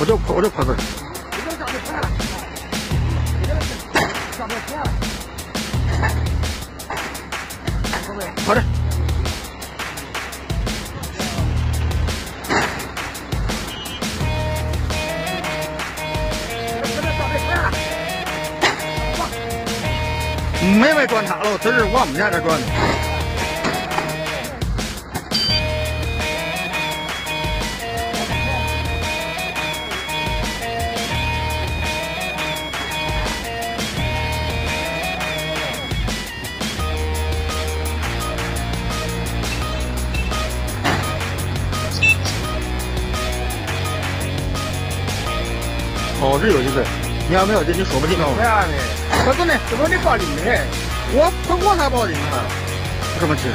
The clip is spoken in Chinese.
我就我就跑这儿。好的。没没转他了，这是我们家在转。哦，这有一个，你要没有这你说不清楚。啥呢？他真的，怎么你报警的？我他我才报警呢，什么其实？